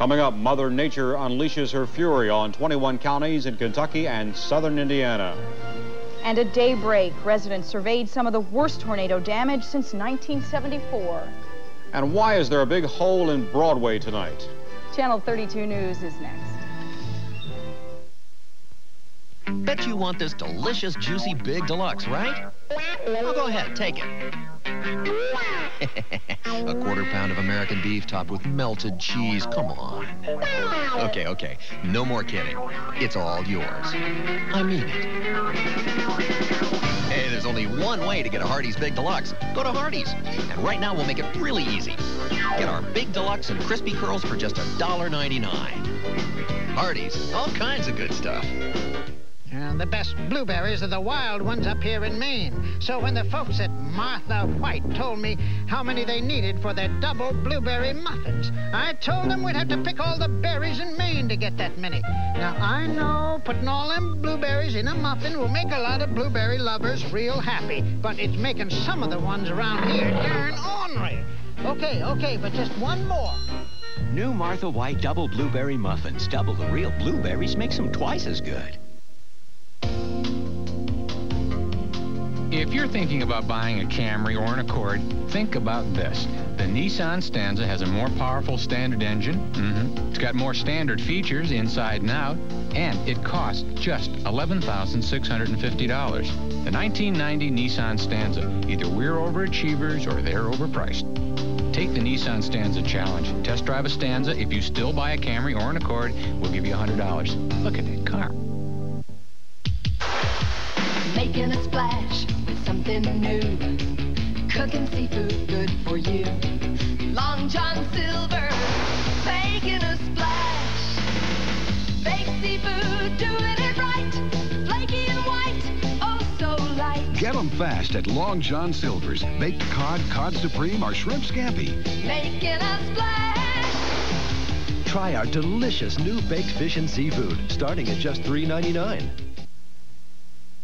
Coming up, Mother Nature unleashes her fury on 21 counties in Kentucky and southern Indiana. And at daybreak, residents surveyed some of the worst tornado damage since 1974. And why is there a big hole in Broadway tonight? Channel 32 News is next. Bet you want this delicious, juicy Big Deluxe, right? Well, go ahead, take it. A quarter pound of American beef topped with melted cheese. Come on. Okay, okay. No more kidding. It's all yours. I mean it. Hey, there's only one way to get a Hardee's Big Deluxe. Go to Hardee's. And right now, we'll make it really easy. Get our Big Deluxe and Crispy Curls for just $1.99. Hardee's. All kinds of good stuff. Uh, the best blueberries are the wild ones up here in Maine. So when the folks at Martha White told me how many they needed for their double blueberry muffins, I told them we'd have to pick all the berries in Maine to get that many. Now, I know putting all them blueberries in a muffin will make a lot of blueberry lovers real happy, but it's making some of the ones around here darn ornery. Okay, okay, but just one more. New Martha White Double Blueberry Muffins. Double the real blueberries makes them twice as good. If you're thinking about buying a Camry or an Accord, think about this. The Nissan Stanza has a more powerful standard engine. Mm -hmm. It's got more standard features inside and out, and it costs just $11,650. The 1990 Nissan Stanza. Either we're overachievers or they're overpriced. Take the Nissan Stanza challenge. Test drive a Stanza. If you still buy a Camry or an Accord, we'll give you $100. Look at that car. Making a splash something new. Cooking seafood good for you. Long John Silver, making a splash. Baked seafood, doing it right. Flaky and white, oh so light. Get them fast at Long John Silver's. Baked cod, cod supreme, or shrimp scampi. Making a splash. Try our delicious new baked fish and seafood, starting at just $3.99.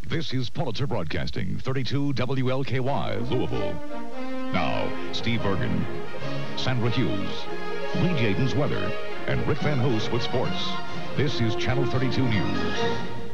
This is Pulitzer Broadcasting, 32 WLKY, Louisville. Now, Steve Bergen, Sandra Hughes, Reed Yaden's weather, and Rick Van Hoos with sports. This is Channel 32 News.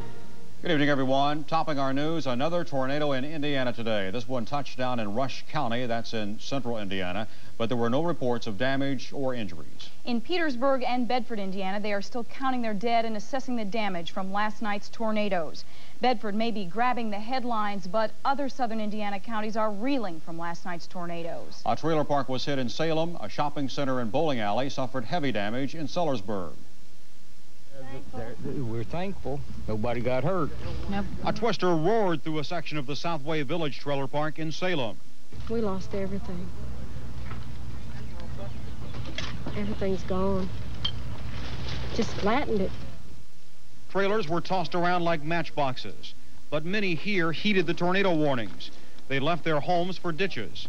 Good evening, everyone. Topping our news, another tornado in Indiana today. This one touched down in Rush County, that's in central Indiana, but there were no reports of damage or injuries. In Petersburg and Bedford, Indiana, they are still counting their dead and assessing the damage from last night's tornadoes. Bedford may be grabbing the headlines, but other southern Indiana counties are reeling from last night's tornadoes. A trailer park was hit in Salem. A shopping center and bowling alley suffered heavy damage in Sellersburg. We're thankful. Nobody got hurt. Nope. A twister roared through a section of the Southway Village trailer park in Salem. We lost everything. Everything's gone. Just flattened it. Trailers were tossed around like matchboxes, but many here heeded the tornado warnings. They left their homes for ditches.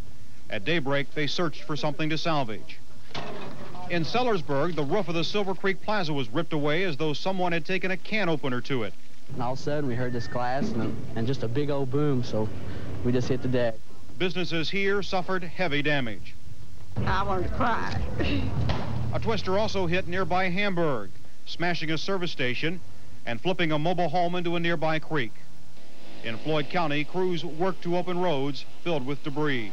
At daybreak, they searched for something to salvage. In Sellersburg, the roof of the Silver Creek Plaza was ripped away as though someone had taken a can opener to it. And all of a sudden, we heard this class and, and just a big old boom, so we just hit the deck. Businesses here suffered heavy damage. I want to cry. a twister also hit nearby Hamburg, smashing a service station and flipping a mobile home into a nearby creek. In Floyd County, crews worked to open roads filled with debris.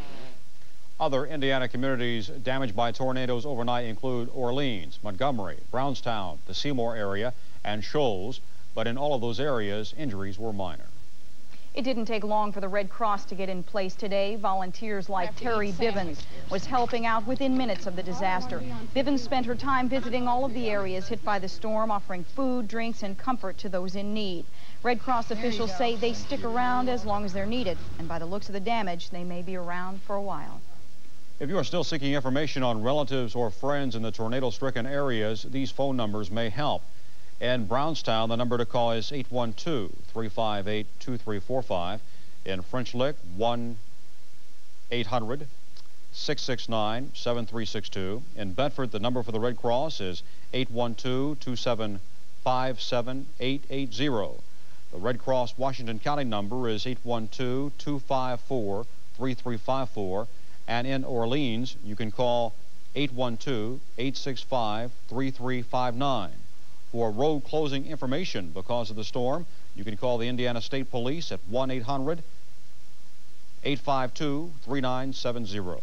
Other Indiana communities damaged by tornadoes overnight include Orleans, Montgomery, Brownstown, the Seymour area, and Shoals, but in all of those areas, injuries were minor. It didn't take long for the Red Cross to get in place today. Volunteers like Terry Bivens was helping out within minutes of the disaster. Bivens spent her time visiting all of the areas hit by the storm, offering food, drinks, and comfort to those in need. Red Cross officials say they stick around as long as they're needed, and by the looks of the damage, they may be around for a while. If you are still seeking information on relatives or friends in the tornado-stricken areas, these phone numbers may help. In Brownstown, the number to call is 812-358-2345. In French Lick, 1-800-669-7362. In Bedford, the number for the Red Cross is 812-275-7880. The Red Cross Washington County number is 812-254-3354. And in Orleans, you can call 812-865-3359. For road closing information because of the storm, you can call the Indiana State Police at 1-800-852-3970.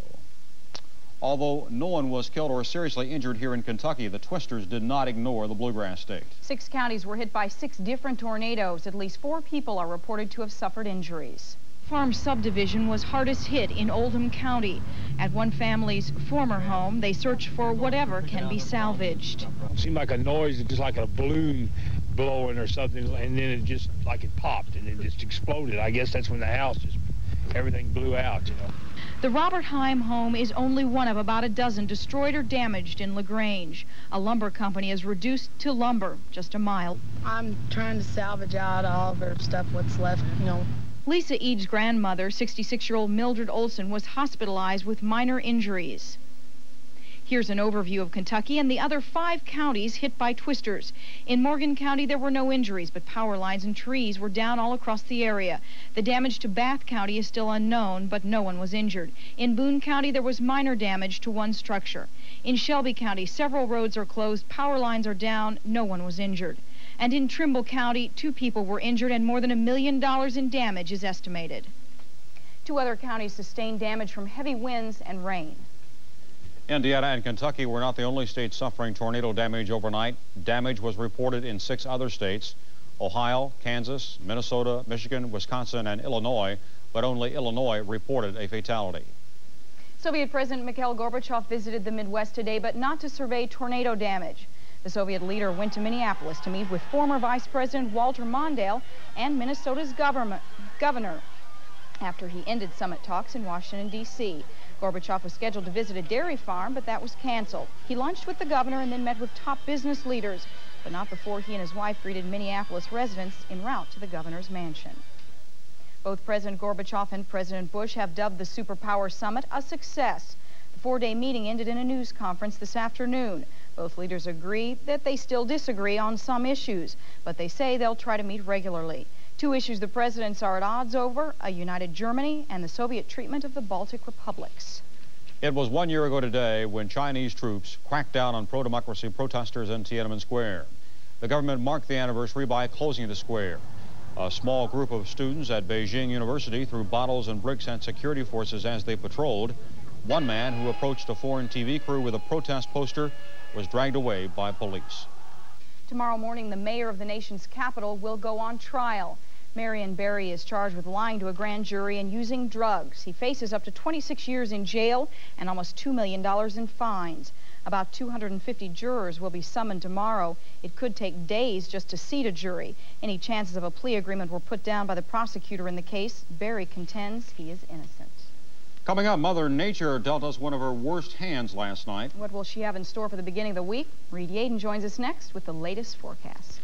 Although no one was killed or seriously injured here in Kentucky, the Twisters did not ignore the Bluegrass State. Six counties were hit by six different tornadoes. At least four people are reported to have suffered injuries. Farm subdivision was hardest hit in Oldham County. At one family's former home, they searched for whatever can be salvaged. It seemed like a noise, just like a balloon blowing or something, and then it just, like it popped and it just exploded. I guess that's when the house just, everything blew out, you know. The Robert Heim home is only one of about a dozen destroyed or damaged in LaGrange. A lumber company is reduced to lumber, just a mile. I'm trying to salvage out all of her stuff, what's left, you know. Lisa Eads' grandmother, 66-year-old Mildred Olson, was hospitalized with minor injuries. Here's an overview of Kentucky and the other five counties hit by twisters. In Morgan County, there were no injuries, but power lines and trees were down all across the area. The damage to Bath County is still unknown, but no one was injured. In Boone County, there was minor damage to one structure. In Shelby County, several roads are closed, power lines are down, no one was injured. And in Trimble County, two people were injured and more than a million dollars in damage is estimated. Two other counties sustained damage from heavy winds and rain. Indiana and Kentucky were not the only states suffering tornado damage overnight. Damage was reported in six other states, Ohio, Kansas, Minnesota, Michigan, Wisconsin, and Illinois, but only Illinois reported a fatality. Soviet President Mikhail Gorbachev visited the Midwest today, but not to survey tornado damage. The Soviet leader went to Minneapolis to meet with former Vice President Walter Mondale and Minnesota's governor after he ended summit talks in Washington, D.C. Gorbachev was scheduled to visit a dairy farm, but that was canceled. He lunched with the governor and then met with top business leaders, but not before he and his wife greeted Minneapolis residents en route to the governor's mansion. Both President Gorbachev and President Bush have dubbed the Superpower Summit a success. The four-day meeting ended in a news conference this afternoon. Both leaders agree that they still disagree on some issues, but they say they'll try to meet regularly. Two issues the presidents are at odds over, a united Germany and the Soviet treatment of the Baltic republics. It was one year ago today when Chinese troops cracked down on pro-democracy protesters in Tiananmen Square. The government marked the anniversary by closing the square. A small group of students at Beijing University threw bottles and bricks at security forces as they patrolled. One man who approached a foreign TV crew with a protest poster was dragged away by police. Tomorrow morning, the mayor of the nation's capital will go on trial. Marion Barry is charged with lying to a grand jury and using drugs. He faces up to 26 years in jail and almost $2 million in fines. About 250 jurors will be summoned tomorrow. It could take days just to seat a jury. Any chances of a plea agreement were put down by the prosecutor in the case. Barry contends he is innocent. Coming up, Mother Nature dealt us one of her worst hands last night. What will she have in store for the beginning of the week? Reed Yaden joins us next with the latest forecast.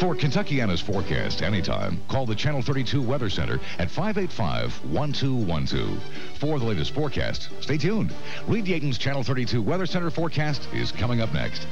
For Kentuckiana's forecast anytime, call the Channel 32 Weather Center at 585-1212. For the latest forecast, stay tuned. Reed Yaden's Channel 32 Weather Center forecast is coming up next.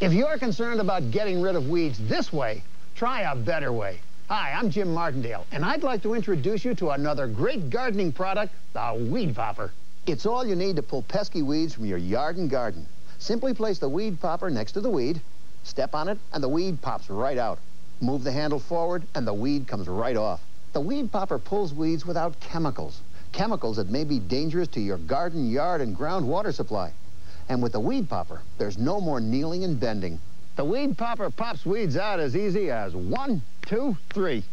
If you're concerned about getting rid of weeds this way, try a better way. Hi, I'm Jim Martindale, and I'd like to introduce you to another great gardening product, the Weed Popper. It's all you need to pull pesky weeds from your yard and garden. Simply place the weed popper next to the weed, step on it, and the weed pops right out. Move the handle forward, and the weed comes right off. The weed popper pulls weeds without chemicals, chemicals that may be dangerous to your garden, yard, and groundwater supply. And with the weed popper, there's no more kneeling and bending. The weed popper pops weeds out as easy as one, two, three.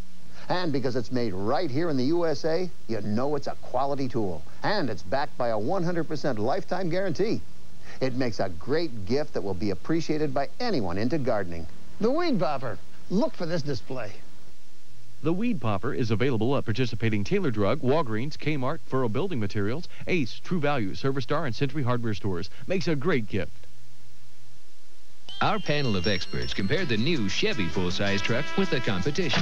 And because it's made right here in the USA, you know it's a quality tool. And it's backed by a 100% lifetime guarantee. It makes a great gift that will be appreciated by anyone into gardening. The Weed Popper. Look for this display. The Weed Popper is available at participating Taylor Drug, Walgreens, Kmart, Furrow Building Materials, Ace, True Value, ServiStar, and Century Hardware stores. Makes a great gift. Our panel of experts compared the new Chevy full-size truck with the competition.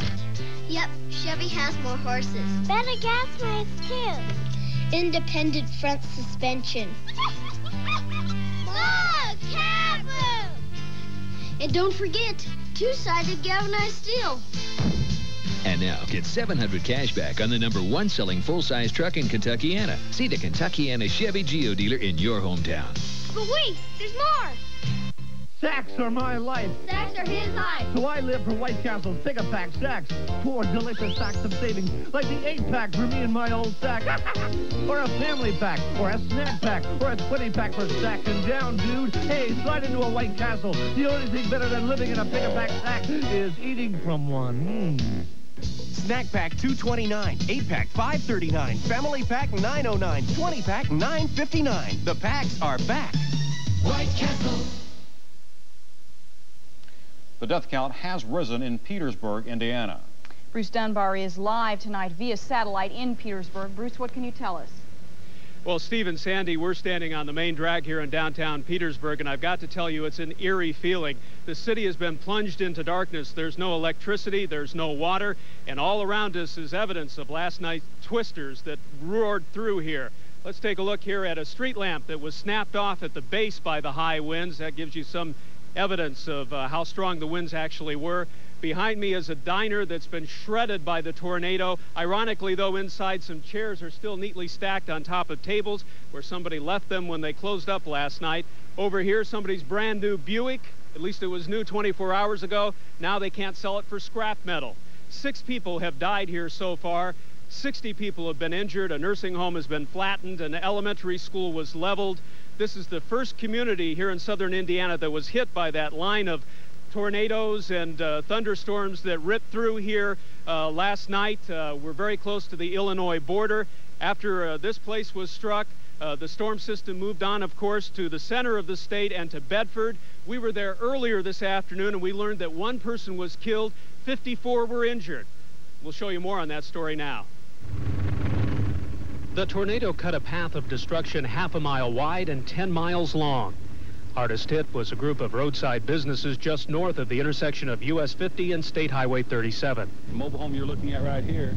Yep, Chevy has more horses. Better gas mileage, too. Independent front suspension. Look, Cabu! And don't forget, two-sided galvanized steel. And now, get 700 cash back on the number one selling full-size truck in Kentuckiana. See the Kentuckiana Chevy Geo dealer in your hometown. But wait, there's more! Sacks are my life. Sacks are his life. So I live for White Castle's Pick-a-Pack Sacks. Four delicious sacks of savings, like the eight-pack for me and my old sack. or a family pack, or a snack pack, or a 20-pack for stacking down, dude. Hey, slide into a White Castle. The only thing better than living in a Pick-a-Pack sack is eating from one. Mm. Snack pack 229, 8 pack 539, family pack 909, 20 pack 959. The packs are back. White Castle. The death count has risen in Petersburg, Indiana. Bruce Dunbar is live tonight via satellite in Petersburg. Bruce, what can you tell us? Well, Steve and Sandy, we're standing on the main drag here in downtown Petersburg, and I've got to tell you, it's an eerie feeling. The city has been plunged into darkness. There's no electricity, there's no water, and all around us is evidence of last night's twisters that roared through here. Let's take a look here at a street lamp that was snapped off at the base by the high winds. That gives you some evidence of uh, how strong the winds actually were. Behind me is a diner that's been shredded by the tornado. Ironically, though, inside some chairs are still neatly stacked on top of tables where somebody left them when they closed up last night. Over here, somebody's brand new Buick. At least it was new 24 hours ago. Now they can't sell it for scrap metal. Six people have died here so far. 60 people have been injured. A nursing home has been flattened. An elementary school was leveled. This is the first community here in southern Indiana that was hit by that line of tornadoes and uh, thunderstorms that ripped through here uh, last night. Uh, we're very close to the Illinois border. After uh, this place was struck, uh, the storm system moved on, of course, to the center of the state and to Bedford. We were there earlier this afternoon and we learned that one person was killed, 54 were injured. We'll show you more on that story now. The tornado cut a path of destruction half a mile wide and 10 miles long. Hardest hit was a group of roadside businesses just north of the intersection of US 50 and State Highway 37. The mobile home you're looking at right here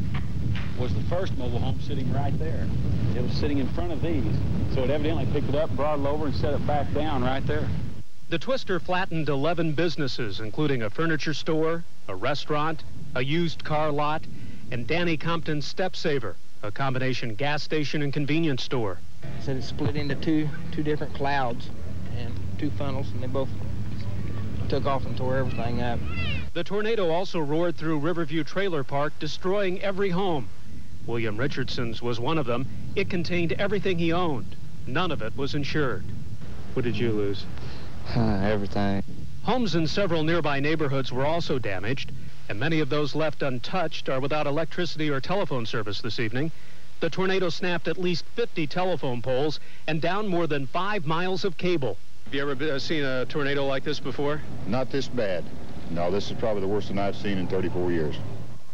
was the first mobile home sitting right there. It was sitting in front of these. So it evidently picked it up, brought it over, and set it back down right there. The twister flattened 11 businesses, including a furniture store, a restaurant, a used car lot, and Danny Compton's Step Saver, a combination gas station and convenience store. Said it split into two two different clouds and two funnels, and they both took off and tore everything up. The tornado also roared through Riverview Trailer Park, destroying every home. William Richardson's was one of them. It contained everything he owned. None of it was insured. What did you lose? everything. Homes in several nearby neighborhoods were also damaged, and many of those left untouched are without electricity or telephone service this evening. The tornado snapped at least 50 telephone poles and down more than five miles of cable. Have you ever uh, seen a tornado like this before? Not this bad. No, this is probably the worst one I've seen in 34 years.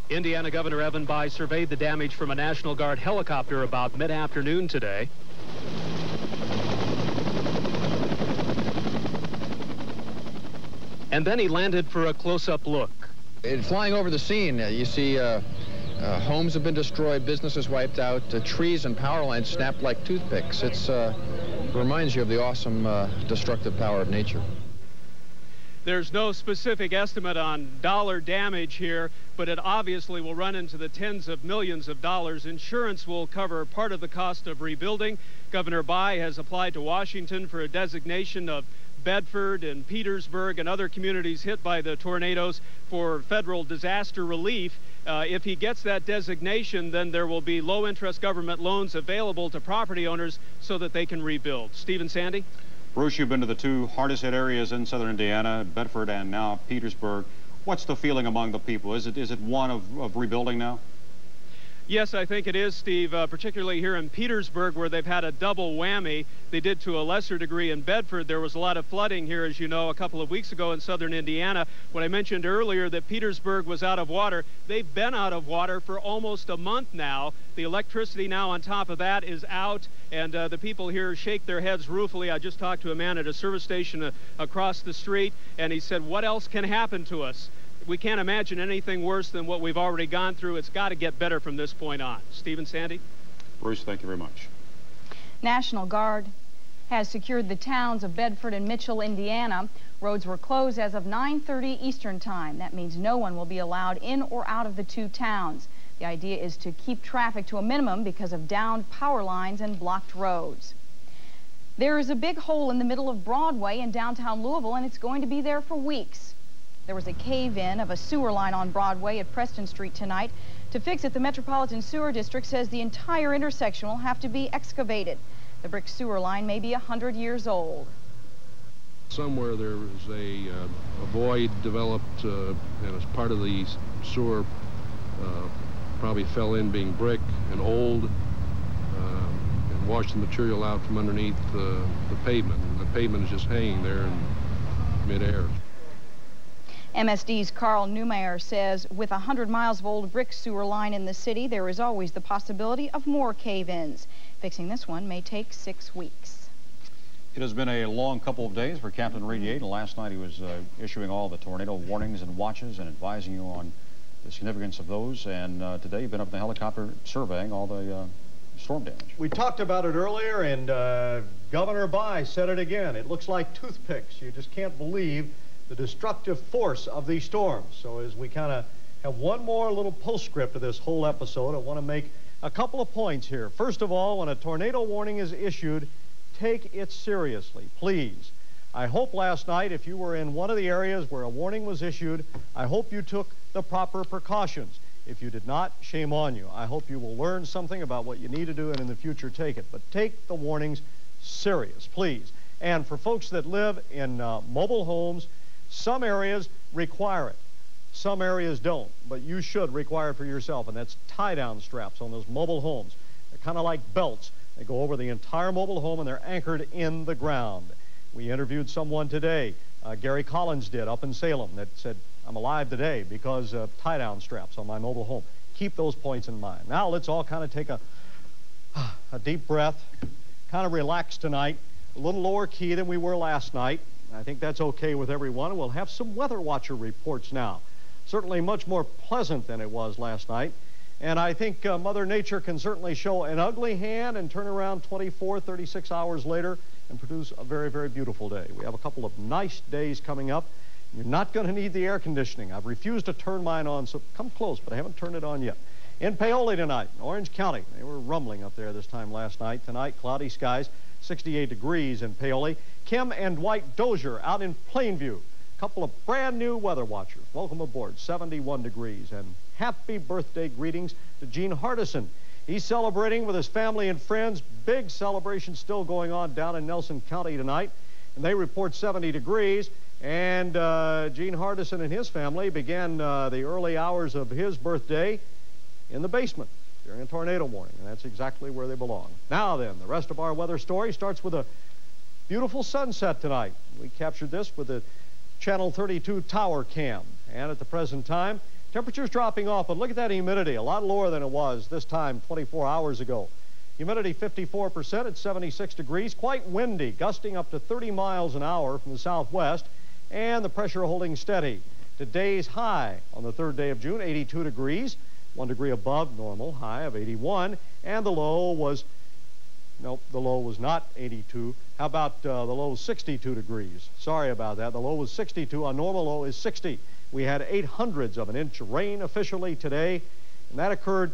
Indiana Governor Evan Bayh surveyed the damage from a National Guard helicopter about mid-afternoon today. And then he landed for a close-up look. In flying over the scene, uh, you see uh, uh, homes have been destroyed, businesses wiped out, uh, trees and power lines snapped like toothpicks. It's uh, reminds you of the awesome uh, destructive power of nature. There's no specific estimate on dollar damage here, but it obviously will run into the tens of millions of dollars. Insurance will cover part of the cost of rebuilding. Governor Bayh has applied to Washington for a designation of Bedford and Petersburg and other communities hit by the tornadoes for federal disaster relief. Uh, if he gets that designation, then there will be low interest government loans available to property owners so that they can rebuild. Stephen Sandy? Bruce, you've been to the two hardest hit areas in southern Indiana, Bedford and now Petersburg. What's the feeling among the people? Is it, is it one of, of rebuilding now? Yes, I think it is, Steve, uh, particularly here in Petersburg where they've had a double whammy. They did to a lesser degree in Bedford. There was a lot of flooding here, as you know, a couple of weeks ago in southern Indiana. When I mentioned earlier that Petersburg was out of water, they've been out of water for almost a month now. The electricity now on top of that is out, and uh, the people here shake their heads ruefully. I just talked to a man at a service station uh, across the street, and he said, what else can happen to us? We can't imagine anything worse than what we've already gone through. It's got to get better from this point on. Stephen Sandy? Bruce, thank you very much. National Guard, has secured the towns of Bedford and Mitchell, Indiana. Roads were closed as of 9.30 Eastern Time. That means no one will be allowed in or out of the two towns. The idea is to keep traffic to a minimum because of downed power lines and blocked roads. There is a big hole in the middle of Broadway in downtown Louisville, and it's going to be there for weeks. There was a cave-in of a sewer line on Broadway at Preston Street tonight. To fix it, the Metropolitan Sewer District says the entire intersection will have to be excavated. The brick sewer line may be 100 years old. Somewhere there was a, uh, a void developed, uh, and as part of the sewer, uh, probably fell in being brick and old, uh, and washed the material out from underneath the pavement. The pavement is just hanging there in midair. MSD's Carl Newmeyer says with 100 miles of old brick sewer line in the city, there is always the possibility of more cave-ins. Fixing this one may take six weeks. It has been a long couple of days for Captain Radiate, and last night he was uh, issuing all the tornado warnings and watches and advising you on the significance of those. And uh, today you've been up in the helicopter surveying all the uh, storm damage. We talked about it earlier, and uh, Governor Bayh said it again. It looks like toothpicks. You just can't believe the destructive force of these storms. So as we kind of have one more little postscript to this whole episode, I want to make a couple of points here. First of all, when a tornado warning is issued, take it seriously, please. I hope last night, if you were in one of the areas where a warning was issued, I hope you took the proper precautions. If you did not, shame on you. I hope you will learn something about what you need to do and in the future take it. But take the warnings serious, please. And for folks that live in uh, mobile homes, some areas require it. Some areas don't, but you should require it for yourself, and that's tie-down straps on those mobile homes. They're kind of like belts. They go over the entire mobile home, and they're anchored in the ground. We interviewed someone today, uh, Gary Collins did, up in Salem, that said, I'm alive today because of tie-down straps on my mobile home. Keep those points in mind. Now let's all kind of take a, a deep breath, kind of relax tonight, a little lower key than we were last night. I think that's okay with everyone. We'll have some weather watcher reports now. Certainly much more pleasant than it was last night. And I think uh, Mother Nature can certainly show an ugly hand and turn around 24, 36 hours later and produce a very, very beautiful day. We have a couple of nice days coming up. You're not going to need the air conditioning. I've refused to turn mine on, so come close, but I haven't turned it on yet. In Paoli tonight, Orange County, they were rumbling up there this time last night. Tonight, cloudy skies, 68 degrees in Paoli. Kim and Dwight Dozier out in Plainview. A couple of brand new weather watchers. Welcome aboard, 71 degrees. And happy birthday greetings to Gene Hardison. He's celebrating with his family and friends. Big celebration still going on down in Nelson County tonight. And they report 70 degrees. And uh, Gene Hardison and his family began uh, the early hours of his birthday in the basement during a tornado warning. And that's exactly where they belong. Now then, the rest of our weather story starts with a Beautiful sunset tonight. We captured this with the Channel 32 tower cam. And at the present time, temperatures dropping off, but look at that humidity, a lot lower than it was this time 24 hours ago. Humidity 54% at 76 degrees, quite windy, gusting up to 30 miles an hour from the southwest, and the pressure holding steady. Today's high on the third day of June, 82 degrees, one degree above normal, high of 81, and the low was Nope, the low was not 82. How about uh, the low 62 degrees? Sorry about that. The low was 62. A normal low is 60. We had eight hundredths of an inch of rain officially today, and that occurred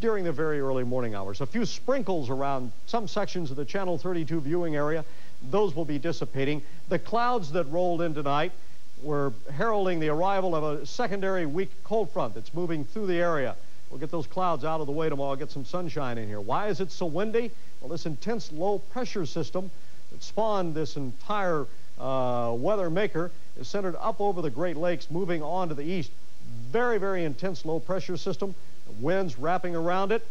during the very early morning hours. A few sprinkles around some sections of the Channel 32 viewing area. Those will be dissipating. The clouds that rolled in tonight were heralding the arrival of a secondary weak cold front that's moving through the area. We'll get those clouds out of the way tomorrow, get some sunshine in here. Why is it so windy? Well, this intense low pressure system that spawned this entire uh, weather maker is centered up over the Great Lakes, moving on to the east. Very, very intense low pressure system. Winds wrapping around it.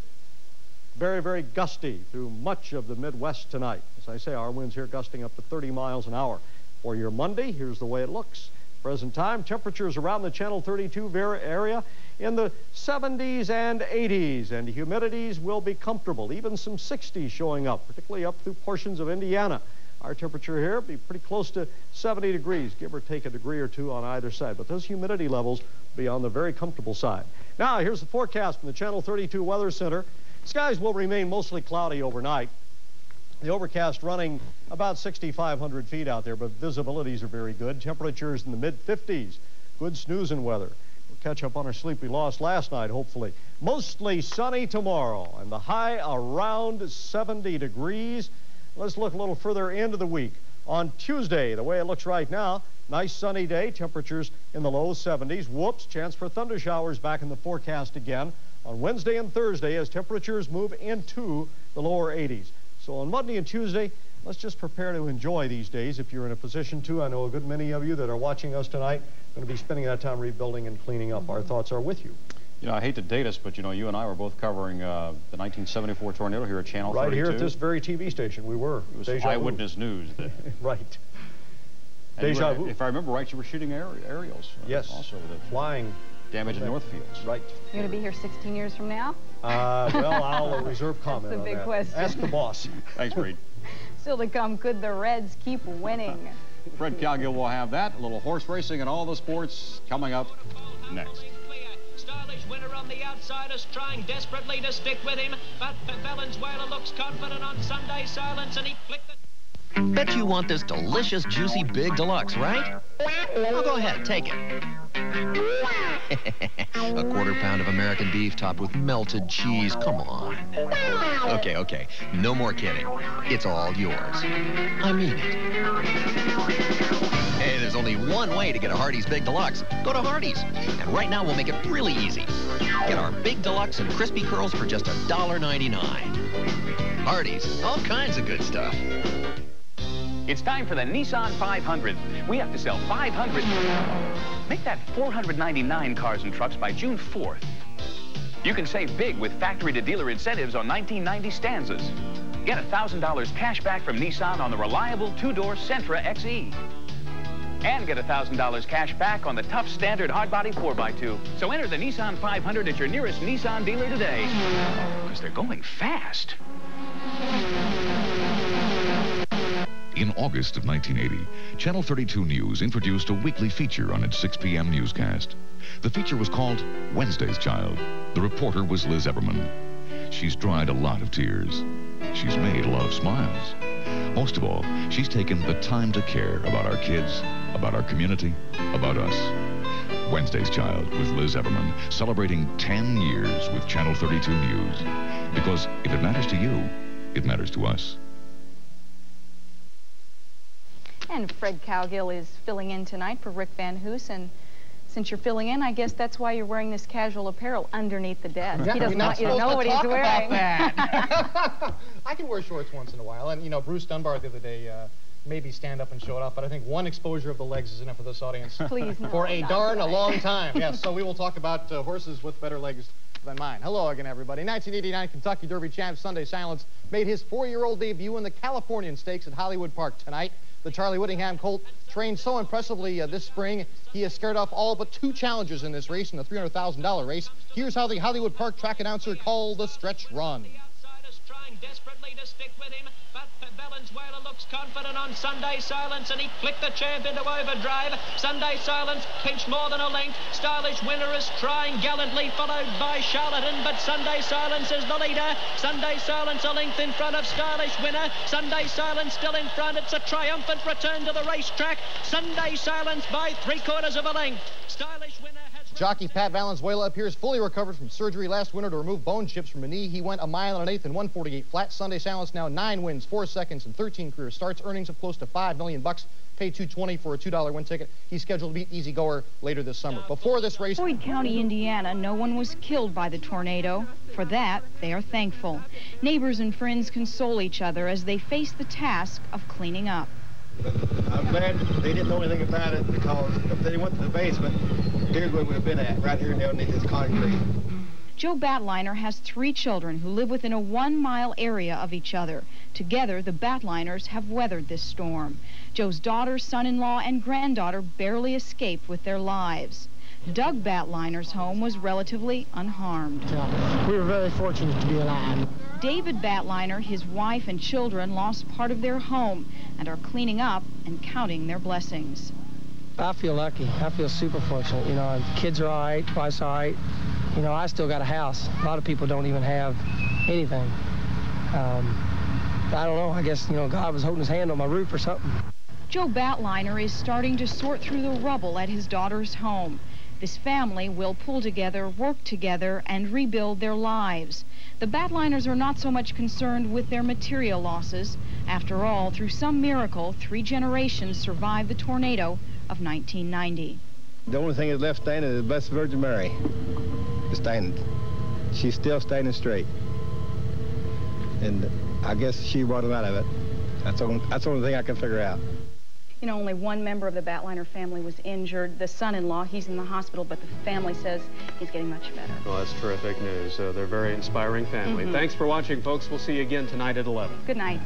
Very, very gusty through much of the Midwest tonight. As I say, our winds here gusting up to 30 miles an hour. For your Monday, here's the way it looks. Present time, temperatures around the Channel 32 area in the 70s and 80s, and humidities will be comfortable, even some 60s showing up, particularly up through portions of Indiana. Our temperature here will be pretty close to 70 degrees, give or take a degree or two on either side. But those humidity levels will be on the very comfortable side. Now, here's the forecast from the Channel 32 Weather Center. Skies will remain mostly cloudy overnight. The overcast running about 6,500 feet out there, but visibilities are very good. Temperatures in the mid 50s. Good snoozing weather. We'll catch up on our sleep we lost last night, hopefully. Mostly sunny tomorrow, and the high around 70 degrees. Let's look a little further into the week. On Tuesday, the way it looks right now, nice sunny day, temperatures in the low 70s. Whoops, chance for thunder showers back in the forecast again. On Wednesday and Thursday, as temperatures move into the lower 80s. So on Monday and Tuesday, let's just prepare to enjoy these days if you're in a position to. I know a good many of you that are watching us tonight are going to be spending that time rebuilding and cleaning up. Our thoughts are with you. You know, I hate to date us, but you know, you and I were both covering uh, the 1974 tornado here at Channel right 32. here at this very TV station, we were. It was Deja vu. eyewitness news. That, right. and Deja were- vu. If I remember right, you were shooting aer aerials. uh, Yes. Also, the Flying. damage in Northfields. Right. You're going to be here 16 years from now? Uh, well, I'll uh, reserve comment the on big that. question. Ask the boss. Thanks, Breed. Still to come, could the Reds keep winning? Fred Cowgill will have that. A little horse racing and all the sports coming up next. Stylish winner on the outsiders trying desperately to stick with him, but Valenzuela looks confident on Sunday silence and he flicked the... Bet you want this delicious, juicy Big Deluxe, right? Well, go ahead, take it. a quarter pound of American beef topped with melted cheese. Come on. Okay, okay. No more kidding. It's all yours. I mean it. Hey, there's only one way to get a Hardee's Big Deluxe. Go to Hardee's. And right now we'll make it really easy. Get our Big Deluxe and crispy curls for just $1.99. Hardee's. All kinds of good stuff. It's time for the Nissan 500. We have to sell 500. Make that 499 cars and trucks by June 4th. You can save big with factory-to-dealer incentives on 1990 Stanzas. Get $1,000 cash back from Nissan on the reliable two-door Sentra XE. And get $1,000 cash back on the tough standard hardbody 4x2. So enter the Nissan 500 at your nearest Nissan dealer today. Because they're going fast. In August of 1980, Channel 32 News introduced a weekly feature on its 6 p.m. newscast. The feature was called Wednesday's Child. The reporter was Liz Everman. She's dried a lot of tears. She's made a lot of smiles. Most of all, she's taken the time to care about our kids, about our community, about us. Wednesday's Child with Liz Everman, celebrating 10 years with Channel 32 News. Because if it matters to you, it matters to us. And Fred Cowgill is filling in tonight for Rick Van Hoos. And since you're filling in, I guess that's why you're wearing this casual apparel underneath the desk. He doesn't want you to know to what he's wearing. about that. I can wear shorts once in a while. And, you know, Bruce Dunbar the other day uh, maybe stand up and show it off, but I think one exposure of the legs is enough for this audience. Please, no, For a darn a long time. yes, so we will talk about uh, horses with better legs than mine. Hello again, everybody. 1989 Kentucky Derby champ Sunday Silence made his four-year-old debut in the Californian Stakes at Hollywood Park tonight. The Charlie Whittingham colt trained so impressively uh, this spring, he has scared off all but two challengers in this race, in the $300,000 race. Here's how the Hollywood Park track announcer called the stretch run. Valenzuela looks confident on Sunday Silence, and he flicked the champ into overdrive. Sunday Silence pinched more than a length. Stylish winner is trying gallantly, followed by Charlatan, but Sunday Silence is the leader. Sunday Silence a length in front of Stylish winner. Sunday Silence still in front. It's a triumphant return to the racetrack. Sunday Silence by three quarters of a length. Stylish. Jockey Pat Valenzuela appears fully recovered from surgery last winter to remove bone chips from a knee. He went a mile and an eighth in 148 flat. Sunday Silence now nine wins, four seconds, and 13 career starts. Earnings of close to five million bucks. Pay 220 for a $2 win ticket. He's scheduled to beat Easy Goer later this summer. Before this race, Floyd County, Indiana, no one was killed by the tornado. For that, they are thankful. Neighbors and friends console each other as they face the task of cleaning up. I'm glad they didn't know anything about it because if they went to the basement, here's where we'd have been at, right here underneath this concrete. Joe Batliner has three children who live within a one-mile area of each other. Together, the Batliners have weathered this storm. Joe's daughter, son-in-law, and granddaughter barely escaped with their lives. Doug Batliner's home was relatively unharmed. We were very fortunate to be alive. David Batliner, his wife, and children lost part of their home and are cleaning up and counting their blessings. I feel lucky. I feel super fortunate. You know, kids are all right, wife's all right. You know, I still got a house. A lot of people don't even have anything. Um, I don't know. I guess, you know, God was holding his hand on my roof or something. Joe Batliner is starting to sort through the rubble at his daughter's home. This family will pull together, work together, and rebuild their lives. The Batliners are not so much concerned with their material losses. After all, through some miracle, three generations survived the tornado of 1990. The only thing that's left standing is the Blessed Virgin Mary. Is standing. She's still standing straight. And I guess she brought him out of it. That's the, only, that's the only thing I can figure out. You know, only one member of the Batliner family was injured. The son-in-law, he's in the hospital, but the family says he's getting much better. Well, that's terrific news. Uh, they're a very inspiring family. Mhm. Thanks for watching, folks. We'll see you again tonight at 11. Good night.